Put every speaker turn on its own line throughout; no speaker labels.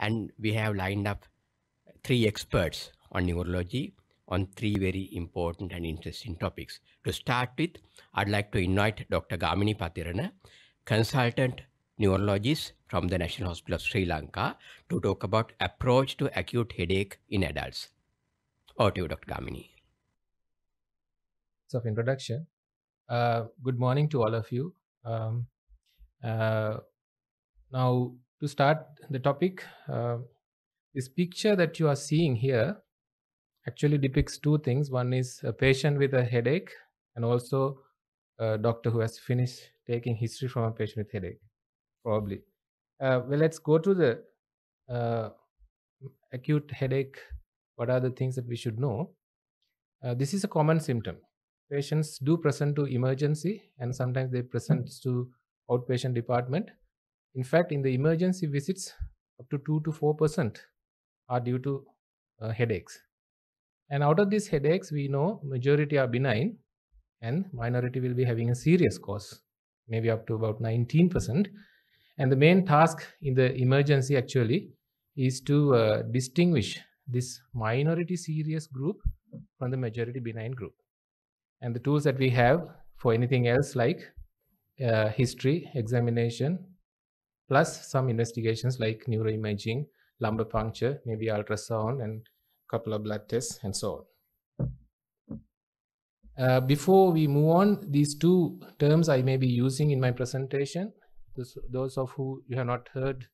And we have lined up three experts on neurology on three very important and interesting topics. To start with, I'd like to invite Dr. Gaminie Pathirana, consultant neurologist from the National Hospital of Sri Lanka, to talk about approach to acute headache in adults. Over to you, Dr. Gaminie.
of introduction. Uh, good morning to all of you. Um, uh, now, to start the topic, uh, this picture that you are seeing here actually depicts two things. One is a patient with a headache, and also a doctor who has finished taking history from a patient with headache, probably. Uh, well, let's go to the uh, acute headache. What are the things that we should know? Uh, this is a common symptom. Patients do present to emergency, and sometimes they present to outpatient department. In fact, in the emergency visits, up to 2 to 4% are due to uh, headaches. And out of these headaches, we know majority are benign and minority will be having a serious cause, maybe up to about 19%. And the main task in the emergency actually is to uh, distinguish this minority serious group from the majority benign group. And the tools that we have for anything else like uh, history, examination, plus some investigations like neuroimaging, lumbar puncture, maybe ultrasound, and a couple of blood tests, and so on. Uh, before we move on, these two terms I may be using in my presentation. Those, of who you have not heard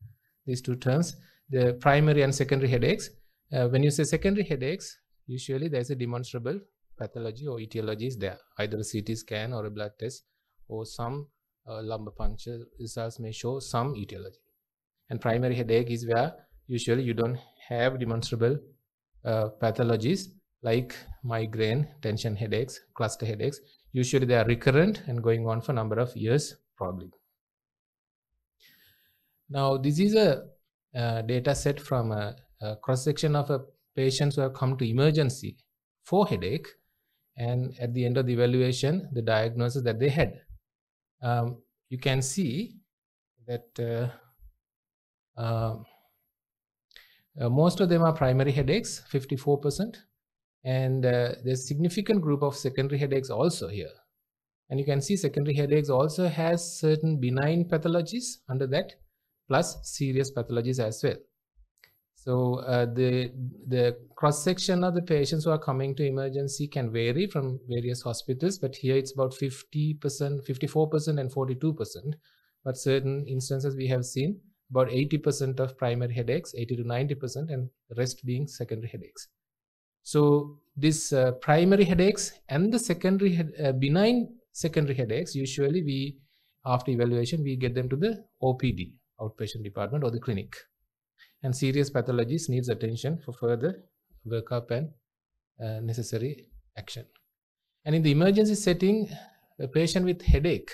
these two terms, the primary and secondary headaches. Uh, when you say secondary headaches, usually there's a demonstrable pathology or etiology is there, either a CT scan or a blood test or some uh, lumbar puncture results may show some etiology. And primary headache is where usually you don't have demonstrable uh, pathologies like migraine, tension headaches, cluster headaches. Usually they are recurrent and going on for a number of years probably. Now this is a, a data set from a, a cross section of a patients who have come to emergency for headache and at the end of the evaluation the diagnosis that they had um, you can see that uh, uh, uh, most of them are primary headaches 54% and there's significant group of secondary headaches also here. And you can see secondary headaches also has certain benign pathologies under that plus serious pathologies as well so uh, the the cross section of the patients who are coming to emergency can vary from various hospitals, but here it's about 50%, 54%, and 42%. But certain instances we have seen about 80% of primary headaches, 80 to 90%, and rest being secondary headaches. So this uh, primary headaches and the secondary uh, benign secondary headaches, usually we after evaluation we get them to the OPD, outpatient department or the clinic and serious pathologies needs attention for further workup and uh, necessary action. And in the emergency setting, a patient with headache,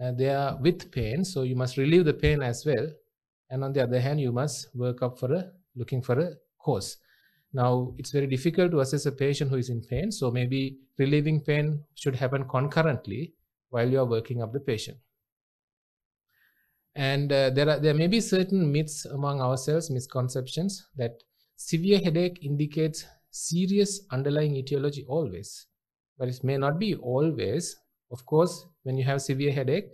uh, they are with pain, so you must relieve the pain as well. And on the other hand, you must work up for a looking for a cause. Now, it's very difficult to assess a patient who is in pain, so maybe relieving pain should happen concurrently while you are working up the patient. And uh, there are there may be certain myths among ourselves, misconceptions that severe headache indicates serious underlying etiology always, but it may not be always. Of course, when you have severe headache,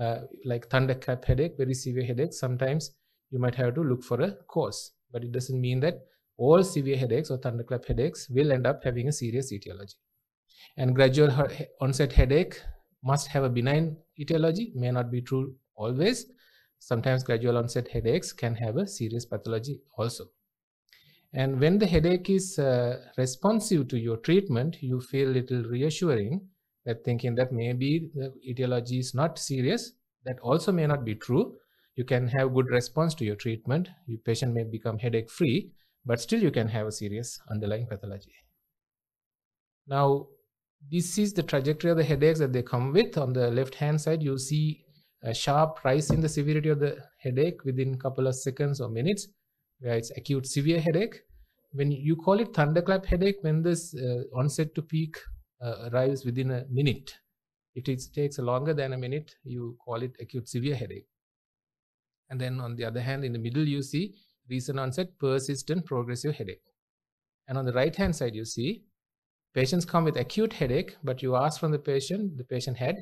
uh, like thunderclap headache, very severe headache, sometimes you might have to look for a cause, but it doesn't mean that all severe headaches or thunderclap headaches will end up having a serious etiology. And gradual onset headache must have a benign etiology, may not be true always, sometimes gradual onset headaches can have a serious pathology also. And when the headache is uh, responsive to your treatment, you feel a little reassuring that thinking that maybe the etiology is not serious. That also may not be true. You can have good response to your treatment. Your patient may become headache free, but still you can have a serious underlying pathology. Now, this is the trajectory of the headaches that they come with. On the left hand side, you see a sharp rise in the severity of the headache within a couple of seconds or minutes, where it's acute severe headache. When you call it thunderclap headache, when this uh, onset to peak uh, arrives within a minute, if it takes longer than a minute, you call it acute severe headache. And then on the other hand, in the middle, you see recent onset, persistent, progressive headache. And on the right hand side, you see patients come with acute headache, but you ask from the patient, the patient had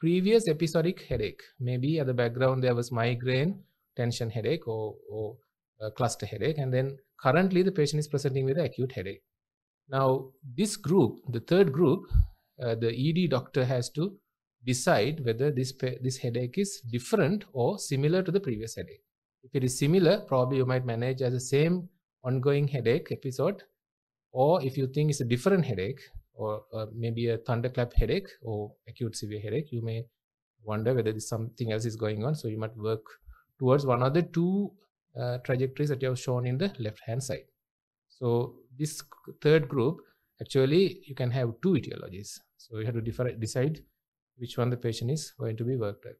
previous episodic headache. Maybe at the background there was migraine, tension headache, or, or cluster headache. And then currently the patient is presenting with acute headache. Now, this group, the third group, uh, the ED doctor has to decide whether this, this headache is different or similar to the previous headache. If it is similar, probably you might manage as the same ongoing headache episode. Or if you think it's a different headache, or uh, maybe a thunderclap headache or acute severe headache, you may wonder whether something else is going on. So you might work towards one of the two uh, trajectories that you have shown in the left hand side. So this third group, actually you can have two etiologies. So you have to decide which one the patient is going to be worked at.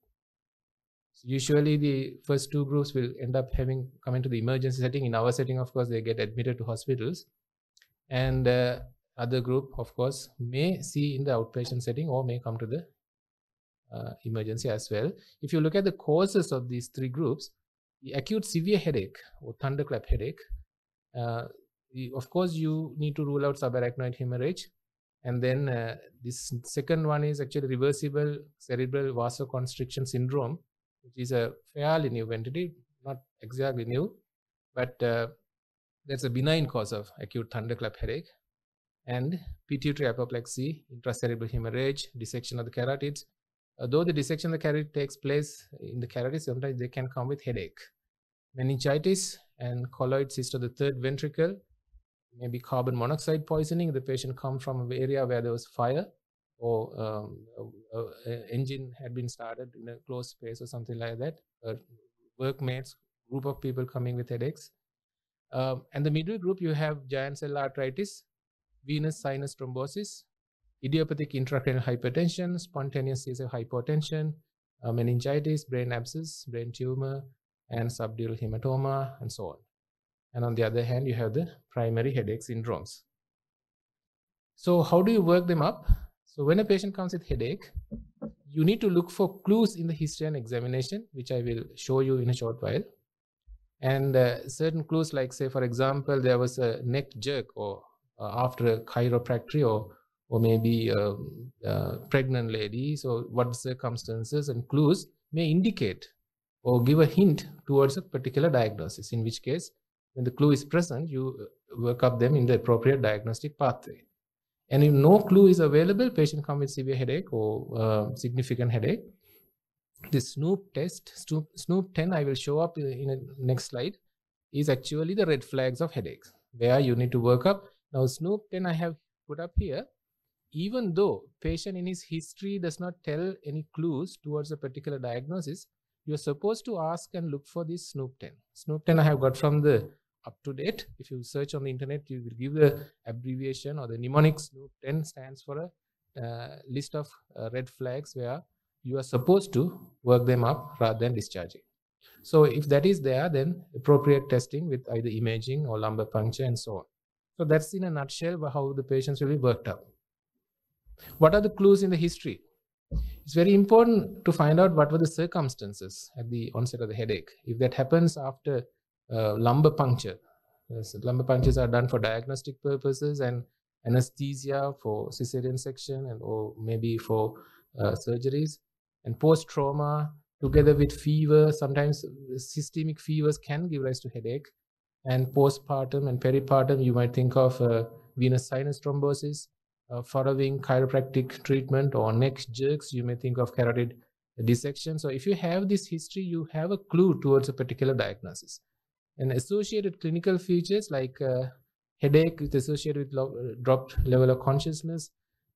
So usually the first two groups will end up having come into the emergency setting. In our setting, of course, they get admitted to hospitals. And uh, other group, of course, may see in the outpatient setting or may come to the uh, emergency as well. If you look at the causes of these three groups, the acute severe headache or thunderclap headache, uh, the, of course, you need to rule out subarachnoid hemorrhage. And then uh, this second one is actually reversible cerebral vasoconstriction syndrome, which is a fairly new entity, not exactly new, but uh, that's a benign cause of acute thunderclap headache. And pituitary apoplexy, intracerebral hemorrhage, dissection of the carotids, uh, though the dissection of the carotid takes place in the carotid, sometimes they can come with headache. Meningitis and colloid cyst of the third ventricle, maybe carbon monoxide poisoning. The patient come from an area where there was fire or um, engine had been started in a closed space or something like that. Uh, workmates, group of people coming with headaches. Um, and the middle group, you have giant cell arteritis, venous sinus thrombosis, idiopathic intracranial hypertension, spontaneous CSF hypotension, uh, meningitis, brain abscess, brain tumor, and subdural hematoma, and so on. And on the other hand, you have the primary headache syndromes. So how do you work them up? So when a patient comes with headache, you need to look for clues in the history and examination, which I will show you in a short while. And uh, certain clues like say, for example, there was a neck jerk or after a chiropractic or or maybe a, a pregnant lady. So, what circumstances and clues may indicate or give a hint towards a particular diagnosis, in which case, when the clue is present, you uh, work up them in the appropriate diagnostic pathway. And if no clue is available, patient come with severe headache or uh, significant headache. The Snoop test, Snoop, Snoop 10, I will show up in a next slide, is actually the red flags of headaches, where you need to work up. Now, Snoop 10 I have put up here even though patient in his history does not tell any clues towards a particular diagnosis, you are supposed to ask and look for this Snoop 10. Snoop 10 I have got from the up to date. If you search on the internet, you will give the abbreviation or the mnemonic Snoop 10 stands for a uh, list of uh, red flags where you are supposed to work them up rather than discharging. So if that is there, then appropriate testing with either imaging or lumbar puncture and so on. So that's in a nutshell how the patients will be worked up. What are the clues in the history? It's very important to find out what were the circumstances at the onset of the headache. If that happens after uh, lumbar puncture, lumbar punctures are done for diagnostic purposes and anesthesia for cesarean section and or maybe for uh, surgeries and post trauma together with fever sometimes systemic fevers can give rise to headache and postpartum and peripartum you might think of uh, venous sinus thrombosis uh, following chiropractic treatment or neck jerks, you may think of carotid dissection. So if you have this history, you have a clue towards a particular diagnosis. And associated clinical features like uh, headache is associated with uh, dropped level of consciousness,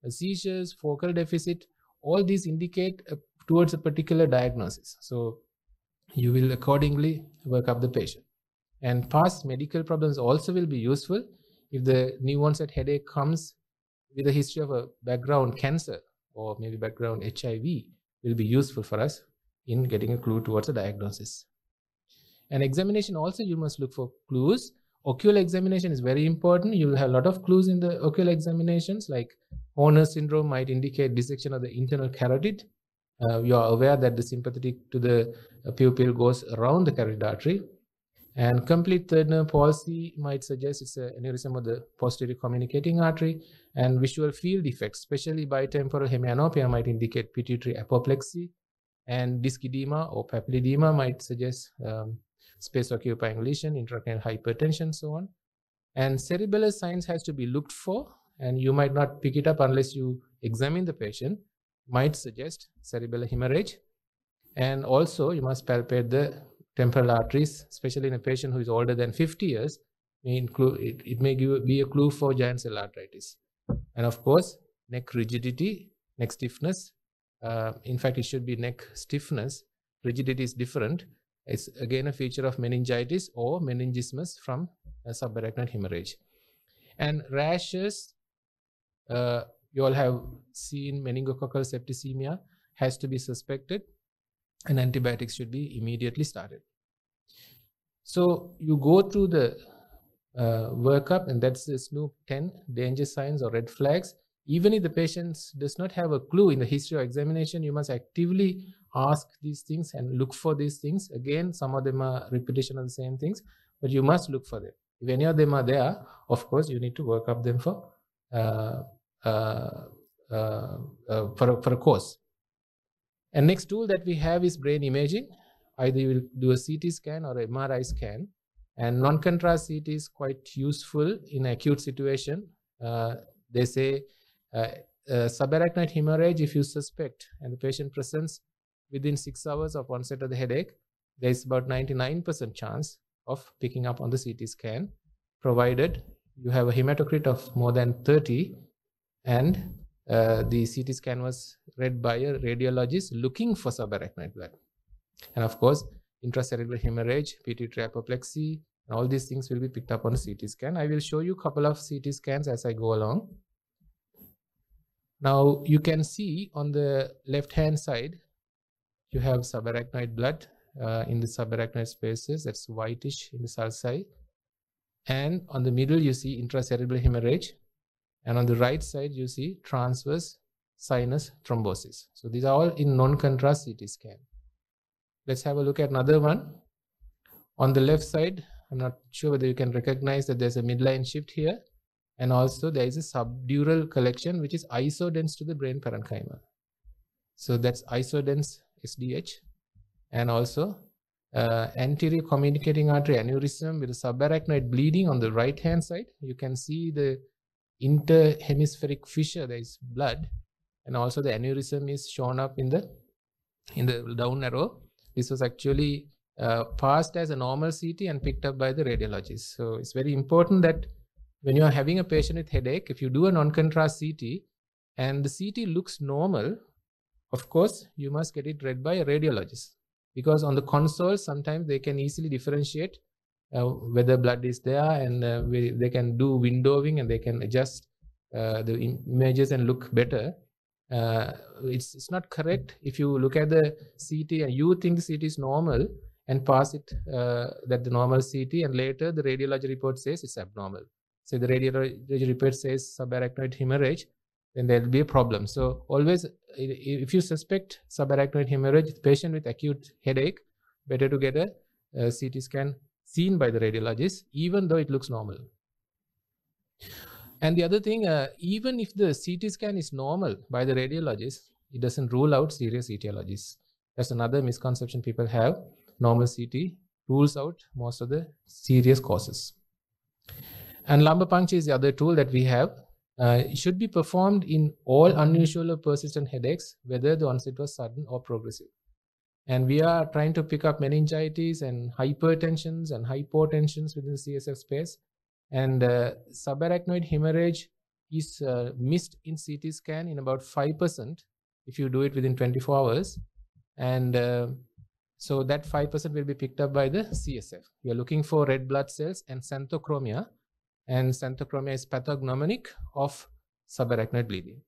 uh, seizures, focal deficit, all these indicate uh, towards a particular diagnosis. So you will accordingly work up the patient. And past medical problems also will be useful. If the new onset headache comes with a history of a background cancer or maybe background HIV will be useful for us in getting a clue towards a diagnosis. And examination also you must look for clues. Ocular examination is very important. You will have a lot of clues in the ocular examinations like Horner syndrome might indicate dissection of the internal carotid. Uh, you are aware that the sympathetic to the uh, pupil goes around the carotid artery. And complete third nerve palsy might suggest it's an aneurysm of the posterior communicating artery. And visual field effects, especially bitemporal hemianopia, might indicate pituitary apoplexy. And disc edema or papilledema might suggest um, space occupying lesion, intracranial hypertension, so on. And cerebellar signs has to be looked for, and you might not pick it up unless you examine the patient. Might suggest cerebellar hemorrhage. And also, you must palpate the temporal arteries, especially in a patient who is older than 50 years, may include it, it may give, be a clue for giant cell arteritis. And of course, neck rigidity, neck stiffness. Uh, in fact, it should be neck stiffness. Rigidity is different. It's again a feature of meningitis or meningismus from subarachnoid hemorrhage. And rashes, uh, you all have seen meningococcal septicemia has to be suspected and antibiotics should be immediately started. So you go through the uh, workup and that's the SNOOP 10 danger signs or red flags. Even if the patient does not have a clue in the history of examination, you must actively ask these things and look for these things. Again, some of them are repetition of the same things, but you must look for them. If any of them are there, of course, you need to work up them for uh, uh, uh, uh for, a, for a course. And next tool that we have is brain imaging. Either you will do a CT scan or MRI scan. And non-contrast CT is quite useful in acute situation. Uh, they say uh, uh, subarachnoid hemorrhage, if you suspect and the patient presents within six hours of onset of the headache, there is about 99% chance of picking up on the CT scan, provided you have a hematocrit of more than 30 and uh, the CT scan was read by a radiologist looking for subarachnoid blood. And of course, intracerebral hemorrhage, pituitary apoplexy, all these things will be picked up on CT scan. I will show you a couple of CT scans as I go along. Now you can see on the left hand side, you have subarachnoid blood uh, in the subarachnoid spaces, that's whitish in the sulci. And on the middle, you see intracerebral hemorrhage. And on the right side, you see transverse sinus thrombosis. So these are all in non-contrast CT scan. Let's have a look at another one. On the left side, I'm not sure whether you can recognize that there's a midline shift here. And also there is a subdural collection, which is isodense to the brain parenchyma. So that's isodense SDH. And also uh, anterior communicating artery aneurysm with a subarachnoid bleeding on the right hand side. You can see the interhemispheric fissure there is blood and also the aneurysm is shown up in the in the down arrow. This was actually uh, passed as a normal ct and picked up by the radiologist. So it's very important that when you are having a patient with headache if you do a non-contrast ct and the ct looks normal of course you must get it read by a radiologist. Because on the console sometimes they can easily differentiate whether blood is there and uh, we, they can do windowing and they can adjust uh, the images and look better. Uh, it's it's not correct. If you look at the ct and you think the ct is normal and pass it uh, that the normal ct and later the radiology report says it's abnormal. So the radiology report says subarachnoid hemorrhage then there will be a problem. So always if you suspect subarachnoid hemorrhage patient with acute headache better to get a, a ct scan seen by the radiologist, even though it looks normal. And the other thing, uh, even if the CT scan is normal by the radiologist, it doesn't rule out serious etiologies. That's another misconception people have. Normal CT rules out most of the serious causes. And lumbar puncture is the other tool that we have. Uh, it should be performed in all unusual or persistent headaches, whether the onset was sudden or progressive. And we are trying to pick up meningitis and hypertensions and hypotensions within the CSF space. And uh, subarachnoid hemorrhage is uh, missed in CT scan in about 5% if you do it within 24 hours. And uh, so that 5% will be picked up by the CSF. We are looking for red blood cells and xanthochromia. And xanthochromia is pathognomonic of subarachnoid bleeding.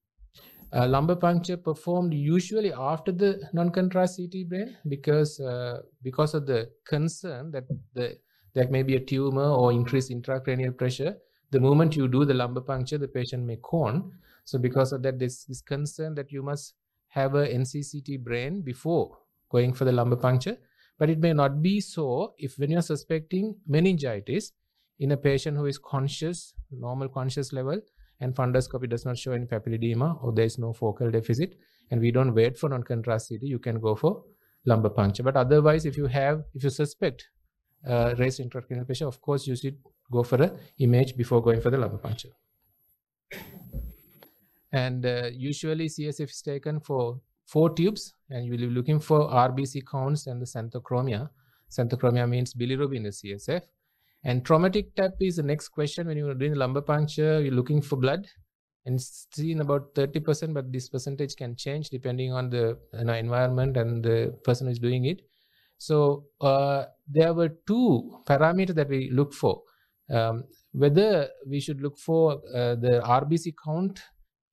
Uh, lumbar puncture performed usually after the non-contrast CT brain because uh, because of the concern that the there may be a tumor or increased intracranial pressure. The moment you do the lumbar puncture, the patient may cone. So because of that, this this concern that you must have a NCCT brain before going for the lumbar puncture. But it may not be so if when you're suspecting meningitis in a patient who is conscious, normal conscious level, and fundoscopy does not show any papilledema or there is no focal deficit, and we don't wait for non-contrast CT, you can go for lumbar puncture. But otherwise, if you have, if you suspect uh, raised intracranial pressure, of course, you should go for a image before going for the lumbar puncture. And uh, usually CSF is taken for four tubes and you will be looking for RBC counts and the xanthochromia. Xanthochromia means bilirubin in the CSF. And traumatic tap is the next question when you are doing lumbar puncture, you're looking for blood and seen about 30%, but this percentage can change depending on the you know, environment and the person who is doing it. So uh, there were two parameters that we look for. Um, whether we should look for uh, the RBC count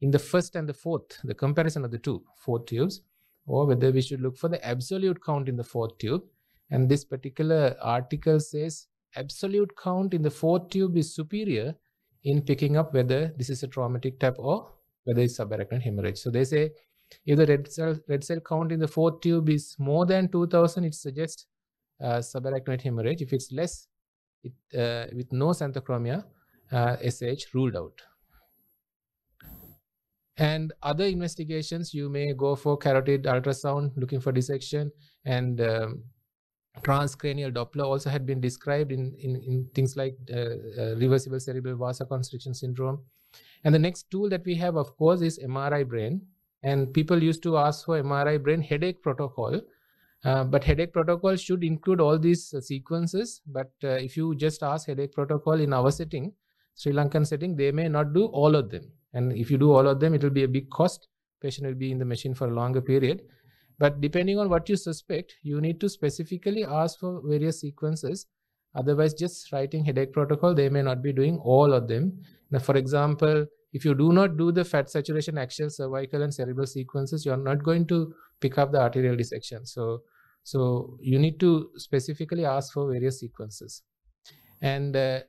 in the first and the fourth, the comparison of the two, four tubes, or whether we should look for the absolute count in the fourth tube. And this particular article says absolute count in the fourth tube is superior in picking up whether this is a traumatic tap or whether it's subarachnoid hemorrhage. So they say if the red cell red cell count in the fourth tube is more than 2000, it suggests uh, subarachnoid hemorrhage. If it's less, it, uh, with no xanthochromia, uh, SH ruled out. And other investigations, you may go for carotid ultrasound looking for dissection and um, transcranial Doppler also had been described in, in, in things like uh, reversible cerebral vasoconstriction syndrome. And the next tool that we have, of course, is MRI brain. And people used to ask for MRI brain headache protocol. Uh, but headache protocol should include all these uh, sequences. But uh, if you just ask headache protocol in our setting, Sri Lankan setting, they may not do all of them. And if you do all of them, it will be a big cost. Patient will be in the machine for a longer period. But depending on what you suspect, you need to specifically ask for various sequences. Otherwise, just writing headache protocol, they may not be doing all of them. Now, for example, if you do not do the fat saturation, axial, cervical, and cerebral sequences, you are not going to pick up the arterial dissection. So, so you need to specifically ask for various sequences. And uh,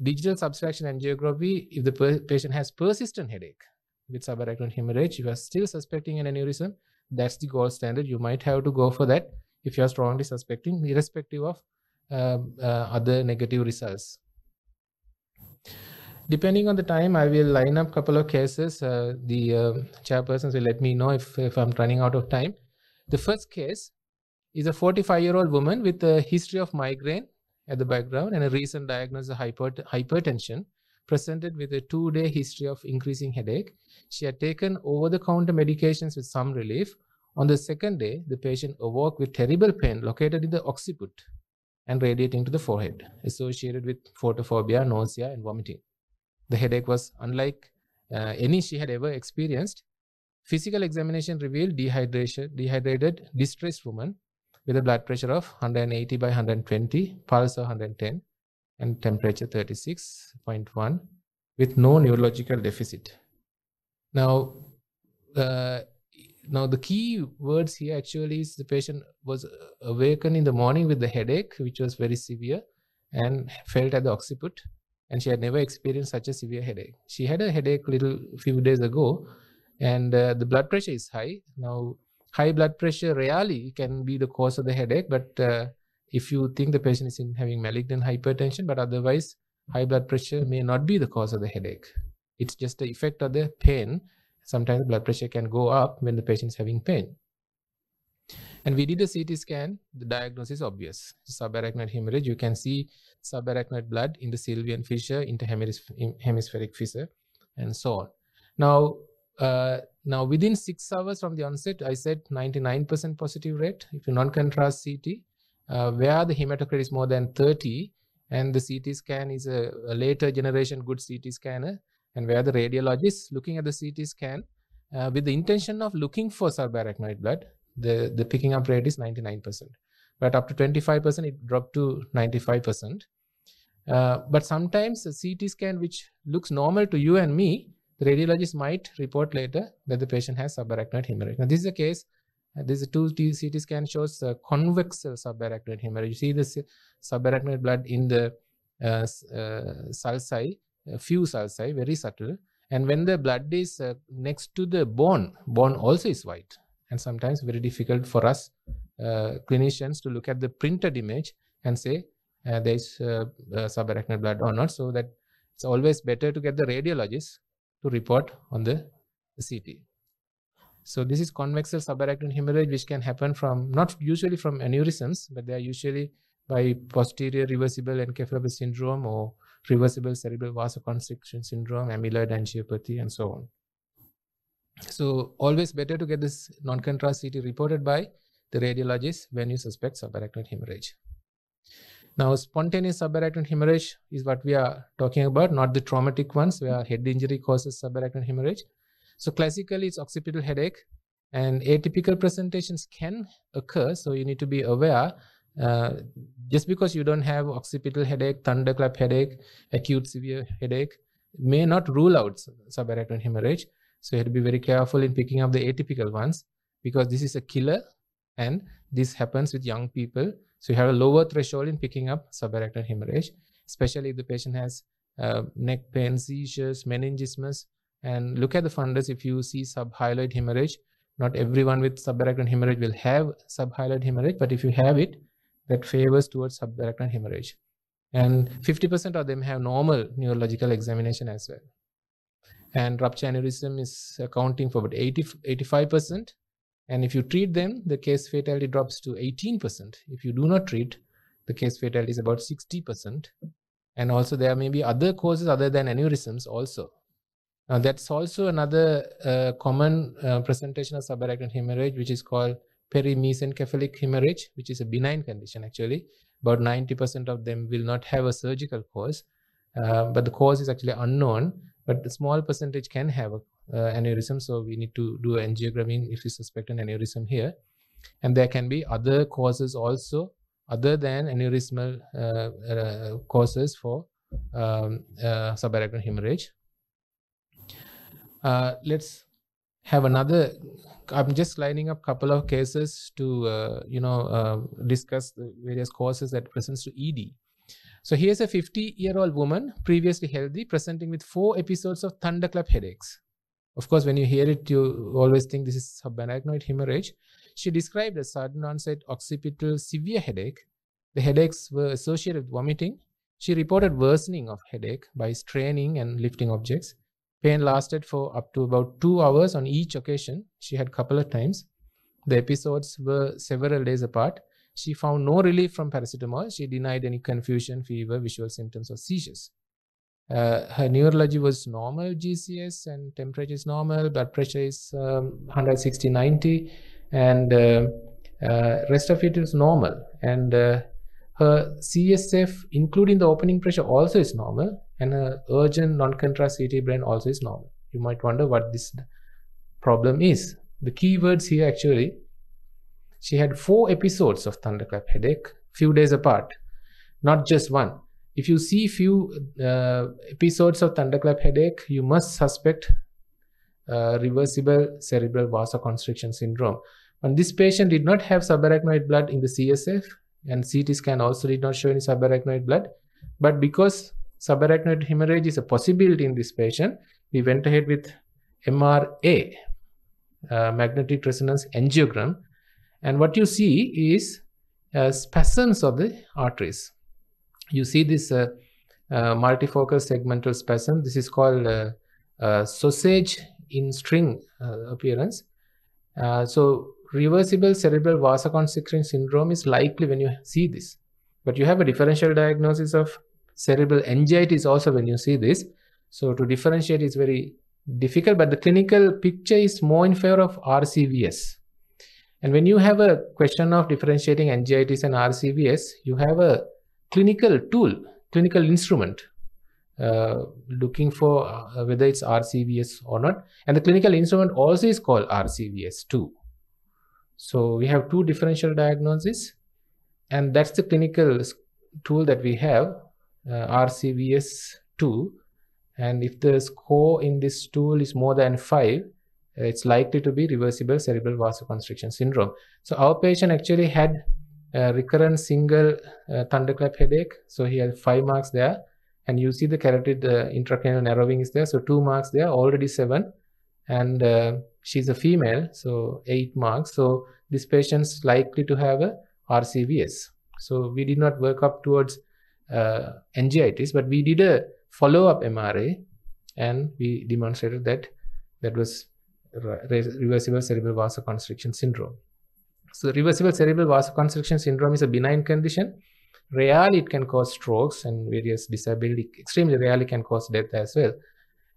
digital subtraction angiography, if the patient has persistent headache with subarachnoid hemorrhage, you are still suspecting an aneurysm, that's the gold standard. You might have to go for that if you are strongly suspecting irrespective of uh, uh, other negative results. Depending on the time i will line up a couple of cases. Uh, the um, chairpersons will let me know if, if i'm running out of time. The first case is a 45 year old woman with a history of migraine at the background and a recent diagnosis of hyper hypertension presented with a two day history of increasing headache. She had taken over the counter medications with some relief. On the second day, the patient awoke with terrible pain located in the occiput and radiating to the forehead, associated with photophobia, nausea, and vomiting. The headache was unlike uh, any she had ever experienced. Physical examination revealed dehydration, dehydrated, distressed woman with a blood pressure of 180 by 120, pulse of 110, and temperature 36.1 with no neurological deficit. Now, uh, now the key words here actually is the patient was awakened in the morning with the headache, which was very severe and felt at the occiput and she had never experienced such a severe headache. She had a headache little few days ago and uh, the blood pressure is high. Now, high blood pressure rarely can be the cause of the headache, but uh, if you think the patient is in having malignant hypertension, but otherwise high blood pressure may not be the cause of the headache. It's just the effect of the pain. Sometimes blood pressure can go up when the patient is having pain. And we did a CT scan, the diagnosis is obvious. Subarachnoid hemorrhage, you can see subarachnoid blood in the sylvian fissure, interhemispheric fissure, and so on. Now, uh, now within six hours from the onset, I said 99% positive rate. If you non-contrast CT, uh, where the hematocrit is more than 30 and the CT scan is a, a, later generation good CT scanner and where the radiologist looking at the CT scan uh, with the intention of looking for subarachnoid blood, the, the picking up rate is 99%. But up to 25%, it dropped to 95%. Uh, but sometimes a CT scan which looks normal to you and me, the radiologist might report later that the patient has subarachnoid hemorrhage. Now, this is a case this two CT scan shows uh, convex subarachnoid hemorrhage. You see this subarachnoid blood in the uh, uh, sulci, uh, few sulci, very subtle. And when the blood is uh, next to the bone, bone also is white. And sometimes very difficult for us uh, clinicians to look at the printed image and say uh, there is uh, uh, subarachnoid blood or not. So that it's always better to get the radiologist to report on the CT. So this is convexal subarachnoid hemorrhage, which can happen from not usually from aneurysms, but they are usually by posterior reversible encephalopathy syndrome or reversible cerebral vasoconstriction syndrome, amyloid angiopathy, and so on. So always better to get this non-contrast CT reported by the radiologist when you suspect subarachnoid hemorrhage. Now, spontaneous subarachnoid hemorrhage is what we are talking about, not the traumatic ones where head injury causes subarachnoid hemorrhage. So classically, it's occipital headache, and atypical presentations can occur. So you need to be aware. Uh, just because you don't have occipital headache, thunderclap headache, acute severe headache, may not rule out subarachnoid hemorrhage. So you have to be very careful in picking up the atypical ones because this is a killer, and this happens with young people. So you have a lower threshold in picking up subarachnoid hemorrhage, especially if the patient has uh, neck pain, seizures, meningismus, and look at the fundus. If you see subhyaloid hemorrhage, not everyone with subarachnoid hemorrhage will have subhyaloid hemorrhage, but if you have it, that favors towards subarachnoid hemorrhage. And 50% of them have normal neurological examination as well. And rupture aneurysm is accounting for about 80, 85%. And if you treat them, the case fatality drops to 18%. If you do not treat, the case fatality is about 60%. And also, there may be other causes other than aneurysms also. Now, that's also another uh, common uh, presentation of subarachnoid hemorrhage, which is called perimesencephalic hemorrhage, which is a benign condition actually. About 90% of them will not have a surgical cause, uh, but the cause is actually unknown. But the small percentage can have a uh, aneurysm, so we need to do angiographing if we suspect an aneurysm here. And there can be other causes also, other than aneurysmal uh, uh, causes for um, uh, subarachnoid hemorrhage. Uh, let's have another i'm just lining up couple of cases to uh, you know uh, discuss the various causes that presents to ed so here's a 50 year old woman previously healthy presenting with four episodes of thunderclap headaches. Of course when you hear it you always think this is subarachnoid hemorrhage. She described a sudden onset occipital severe headache. The headaches were associated with vomiting. She reported worsening of headache by straining and lifting objects Pain lasted for up to about two hours on each occasion. She had a couple of times. The episodes were several days apart. She found no relief from paracetamol. She denied any confusion, fever, visual symptoms, or seizures. Uh, her neurology was normal GCS and temperature is normal. Blood pressure is um, 160 90, and uh, uh, rest of it is normal. And uh, her CSF, including the opening pressure, also is normal, and her urgent non-contrast CT brain also is normal. You might wonder what this problem is. The key words here actually, she had four episodes of thunderclap headache, few days apart, not just one. If you see few uh, episodes of thunderclap headache, you must suspect uh, reversible cerebral vasoconstriction syndrome. And this patient did not have subarachnoid blood in the CSF, and CT scan also did not show any subarachnoid blood. But because subarachnoid hemorrhage is a possibility in this patient, we went ahead with MRA, uh, magnetic resonance angiogram. And what you see is uh, spasms of the arteries. You see this uh, uh multifocal segmental spasm. This is called uh, uh, sausage in string appearance. so reversible cerebral vasoconstriction syndrome is likely when you see this. But you have a differential diagnosis of cerebral angiitis also when you see this. So to differentiate is very difficult, but the clinical picture is more in favor of RCVS. And when you have a question of differentiating angiitis and RCVS, you have a clinical tool, clinical instrument, uh, looking for uh, whether it's RCVS or not. And the clinical instrument also is called RCVS2. So we have two differential diagnoses, and that's the clinical tool that we have, uh, RCVS2. And if the score in this tool is more than five, it's likely to be reversible cerebral vasoconstriction syndrome. So our patient actually had a recurrent single uh, thunderclap headache. So he had five marks there. And you see the carotid uh, intracranial narrowing is there. So two marks there, already seven. And uh, she's a female, so eight marks. So this patient's likely to have a RCVS. So we did not work up towards uh, but we did a follow-up MRA, and we demonstrated that that was re- reversible cerebral vasoconstriction syndrome. So reversible cerebral vasoconstriction syndrome is a benign condition. Rarely it can cause strokes and various disability. Extremely rarely can cause death as well.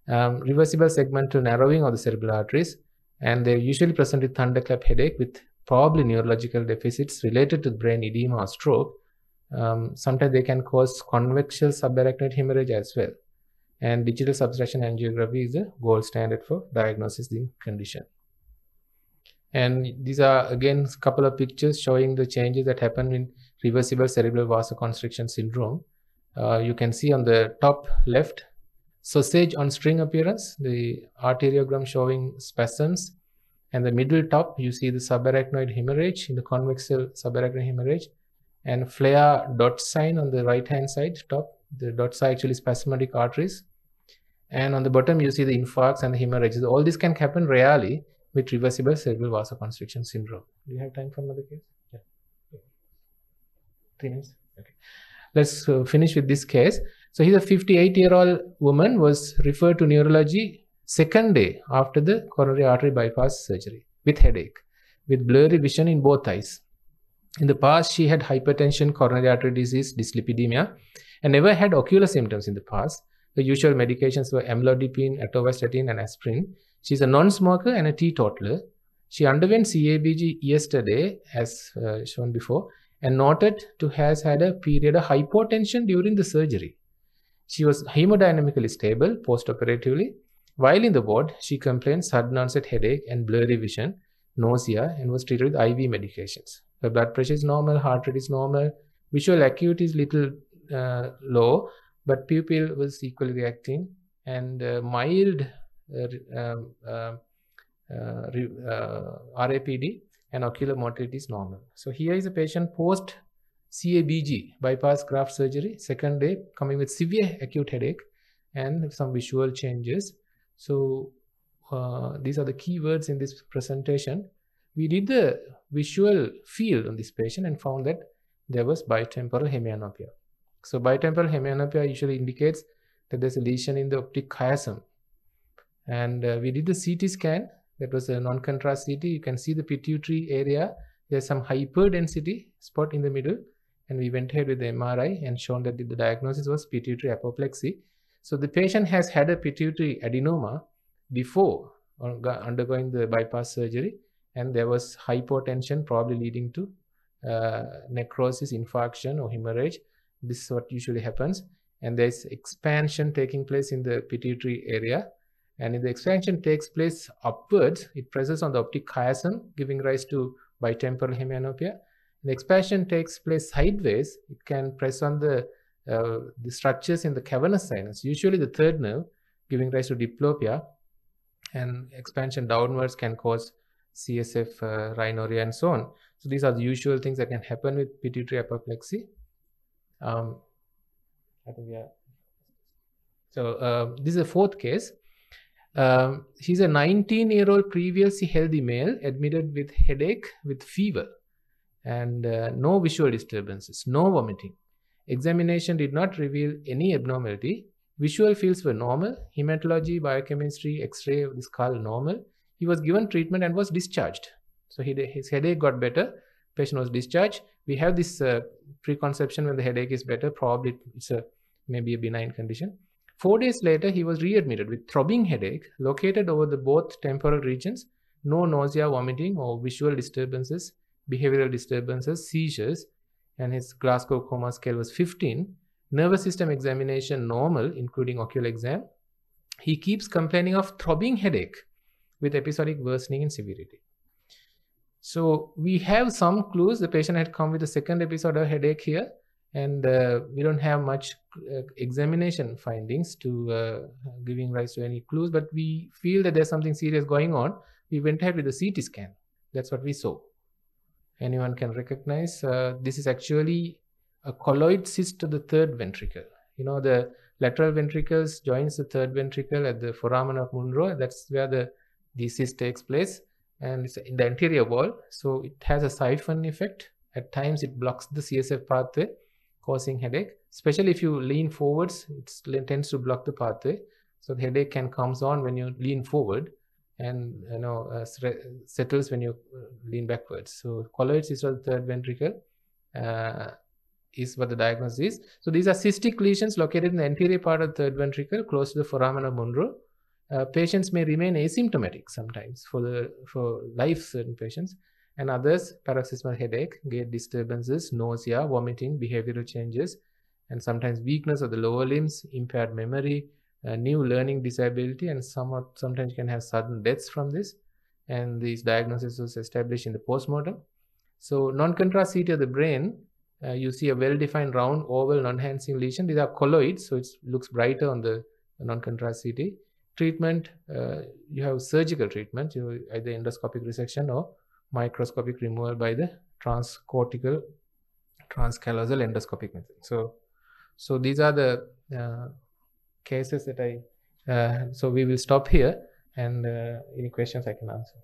Um, reversible segmental narrowing of the cerebral arteries, and they're usually present with thunderclap headache with probably neurological deficits related to brain edema or stroke. Um, sometimes they can cause convexual subarachnoid hemorrhage as well. And digital subtraction angiography is the gold standard for diagnosis in condition. And these are again a couple of pictures showing the changes that happen in reversible cerebral vasoconstriction syndrome. Uh, you can see on the top left sausage on string appearance, the arteriogram showing spasms, and the middle top you see the subarachnoid hemorrhage in the convexual subarachnoid hemorrhage, and FLAIR dot sign on the right hand side top. The dots are actually spasmodic arteries, and on the bottom you see the infarcts and the hemorrhages. All this can happen rarely with reversible cerebral vasoconstriction syndrome. Do you have time for another case? Yeah. Three minutes. Okay. Let's uh, finish with this case. So he's a 58 year old woman was referred to neurology second day after the coronary artery bypass surgery with headache, with blurry vision in both eyes. In the past, she had hypertension, coronary artery disease, dyslipidemia, and never had ocular symptoms in the past. The usual medications were amlodipine, atorvastatin, and aspirin. She's a non-smoker and a teetotaler. She underwent CABG yesterday, as uh, shown before, and noted to has had a period of hypotension during the surgery. She was hemodynamically stable post-operatively. While in the ward, she complained sudden onset headache and blurry vision, nausea, and was treated with IV medications. Her blood pressure is normal, heart rate is normal, visual acuity is little uh, low, but pupil was equally reacting, and uh, mild uh, um, uh, uh, RAPD and ocular motility is normal. So here is a patient post CABG bypass graft surgery, second day coming with severe acute headache and some visual changes. So uh, these are the keywords in this presentation. We did the visual field on this patient and found that there was bitemporal hemianopia. So bitemporal hemianopia usually indicates that there's a lesion in the optic chiasm and uh, we did the CT scan. That was a non-contrast CT. You can see the pituitary area. There's some hyperdensity spot in the middle. And we went ahead with the MRI and shown that the diagnosis was pituitary apoplexy. So the patient has had a pituitary adenoma before undergoing the bypass surgery. And there was hypotension probably leading to uh, necrosis, infarction or hemorrhage. This is what usually happens. And there's expansion taking place in the pituitary area and if the expansion takes place upwards, it presses on the optic chiasm, giving rise to bitemporal hemianopia. Expansion takes place sideways, it can press on the, uh, the structures in the cavernous sinus, usually the third nerve, giving rise to diplopia. And expansion downwards can cause CSF, uh, rhinorrhea, and so on. So these are the usual things that can happen with pituitary apoplexy. Um, I think yeah. So uh, this is a fourth case. Um, he's a 19 year old previously healthy male admitted with headache with fever and uh, no visual disturbances, no vomiting. Examination did not reveal any abnormality. Visual fields were normal. Hematology, biochemistry, x ray of the skull normal. He was given treatment and was discharged. So he, his headache got better. Patient was discharged. We have this uh, preconception when the headache is better, probably it's a maybe a benign condition. Four days later, he was readmitted with throbbing headache located over the both temporal regions, no nausea, vomiting, or visual disturbances, behavioral disturbances, seizures, and his Glasgow Coma scale was 15. Nervous system examination normal, including ocular exam. He keeps complaining of throbbing headache with episodic worsening in severity. So we have some clues. The patient had come with a second episode of headache here and uh, we don't have much uh, examination findings to uh, giving rise to any clues but we feel that there's something serious going on we went ahead with the ct scan that's what we saw anyone can recognize uh, this is actually a colloid cyst to the third ventricle you know the lateral ventricles joins the third ventricle at the foramen of Monro that's where the the cyst takes place and it's in the anterior wall. So it has a siphon effect. At times it blocks the CSF pathway, causing headache. Especially if you lean forwards, it tends to block the pathway. So the headache can comes on when you lean forward and you know uh, settles when you uh, lean backwards. So colloid cyst of the third ventricle uh, is what the diagnosis is. So these are cystic lesions located in the anterior part of the third ventricle, close to the foramen of Monro. Uh, patients may remain asymptomatic sometimes for the for life certain patients and others paroxysmal headache gait disturbances nausea vomiting behavioral changes and sometimes weakness of the lower limbs impaired memory new learning disability and somewhat sometimes can have sudden deaths from this and these diagnosis was established in the postmortem. So non-contrast CT of the brain uh, you see a well-defined round oval non-enhancing lesion. These are colloids so it looks brighter on the non-contrast CT treatment uh, you have surgical treatment you either endoscopic resection or microscopic removal by the transcortical transcallosal endoscopic method. So so these are the uh, cases that i uh, so we will stop here and uh, any questions i can answer